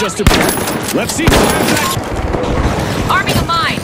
just appeared. Let's see. Arming a. Mine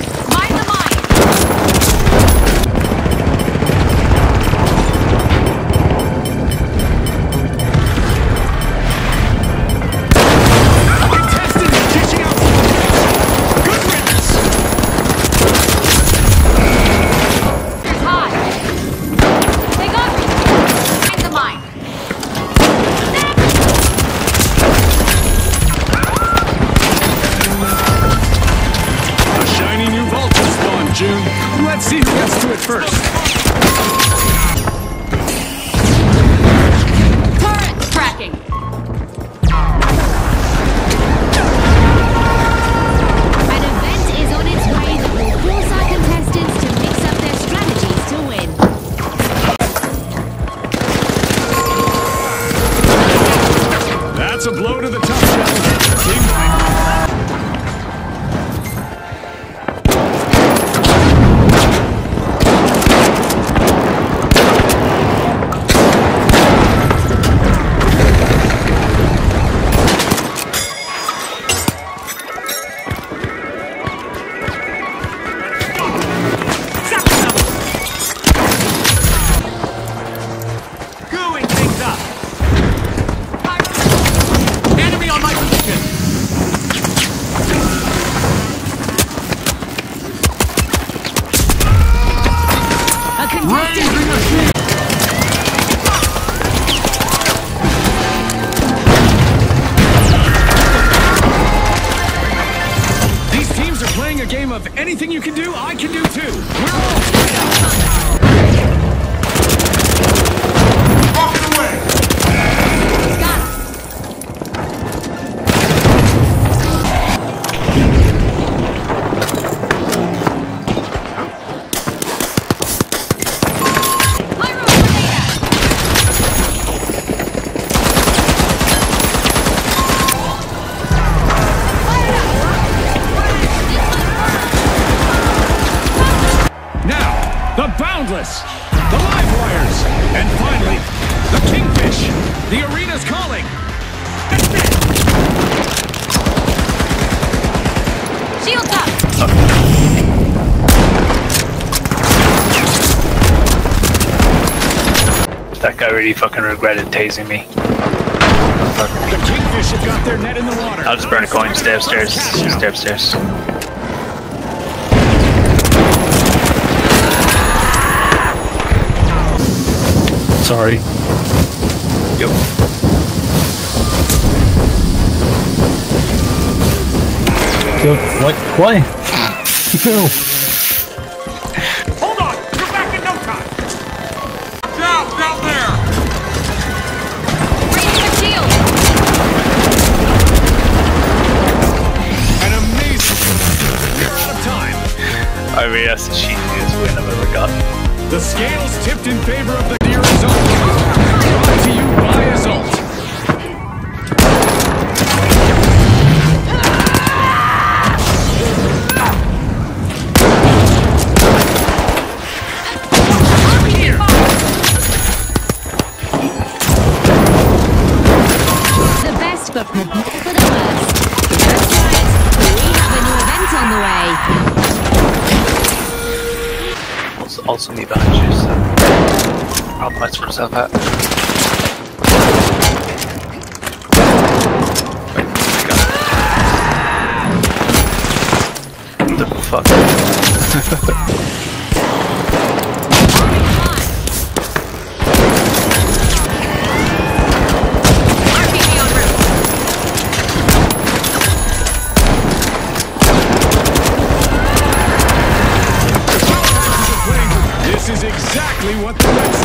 to it first. These teams are playing a game of anything you can do, I can do too. We're all up. Guy really fucking regretted tasing me. The Kingfish have got their net in the water. I'll just burn a coin. Stay upstairs. Stay upstairs. Sorry. Yo. Go. What? Why? No. I mean, that's the cheesiest win I've ever gotten. The scales tipped in favor of the deer result. Brought to you by Assault. Also, also me behind you, so. Optimize for yourself at. Wait, I got it. The fuck? exactly what the Redskins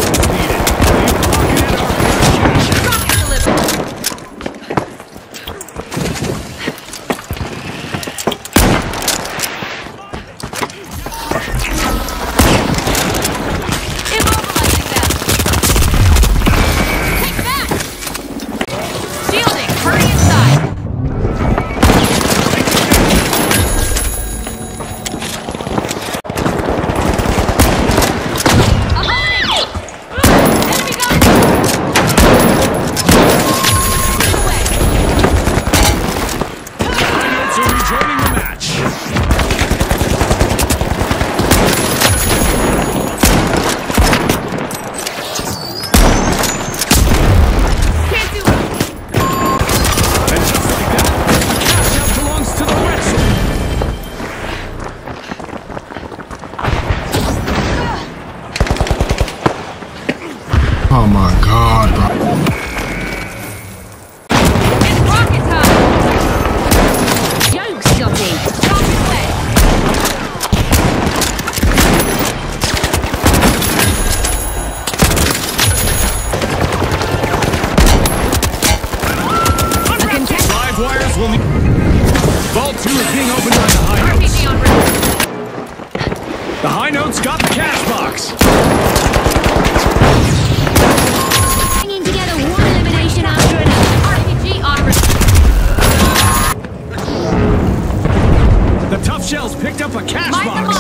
Live will need... Vault 2 is being opened by the high notes. RPG en route. The high notes got the cash box. Hanging together one elimination after another. RPG route. The tough shells picked up a cash box.